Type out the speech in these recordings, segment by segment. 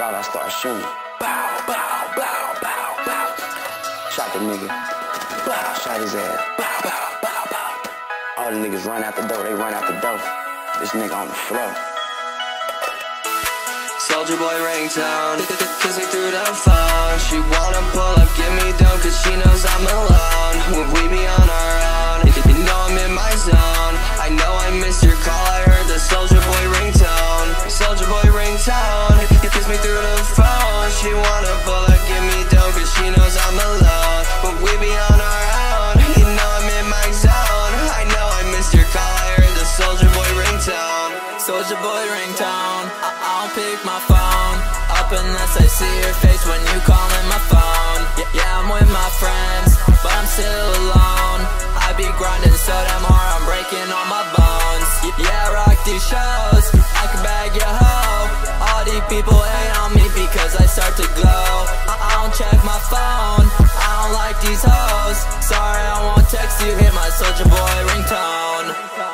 Out, I start shooting. Bow, bow, bow, bow, bow. Shot the nigga. Bow, shot his ass. Bow, bow, bow, bow. All the niggas run out the door, they run out the door. This nigga on the floor. Soulja Boy ringtone, kiss me through the phone. She wanna pull up, get me down, Soulja Boy ringtone, I, I don't pick my phone Up unless I see your face when you callin' my phone. Yeah, yeah, I'm with my friends, but I'm still alone. I be grinding so damn hard, I'm breaking all my bones. Yeah, I rock these shows, I can bag your hoe. All these people hate on me because I start to glow. I, I don't check my phone, I don't like these hoes. Sorry, I won't text you, hit my Soulja Boy ringtone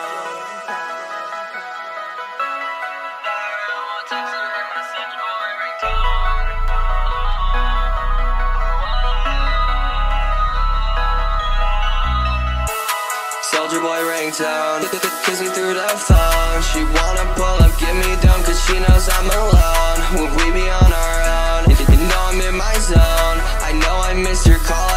Soulja Boy ringtone Kiss me through the phone. She wanna pull up, get me down Cause she knows I'm alone. When we be on our own? You know I'm in my zone. I know I miss your call.